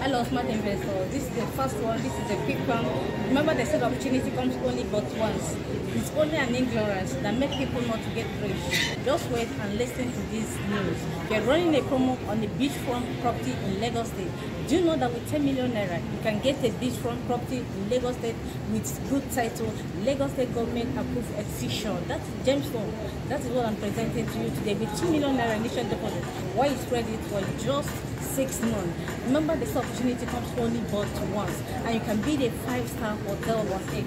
Hello, smart investor. This is the first one. This is the quick one. Remember, they said opportunity comes only but once. It's only an ignorance that makes people not to get rich. Just wait and listen to this news. You're running a promo on a beachfront property in Lagos State. Do you know that with 10 million naira, you can get a beachfront property in Lagos State with good title, Lagos State government approved excision. That's gemstone. That is what I'm presenting to you today with 2 million naira initial deposit. Why you spread it for just six months. Remember, this opportunity comes only but once, and you can bid a five-star hotel one eight.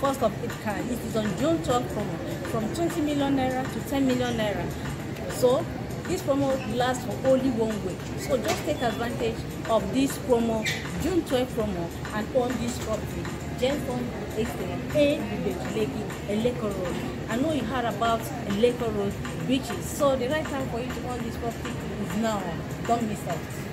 First of its kind. It is on June 12 promo from 20 million naira to 10 million naira. So this promo lasts for only one week. So just take advantage of this promo, June 12 promo, and own this property. Gemstone Estate, A Leki, Eleko Road. I know you heard about Eleko Road beaches. So the right time for you to own this property is now. Don't miss out.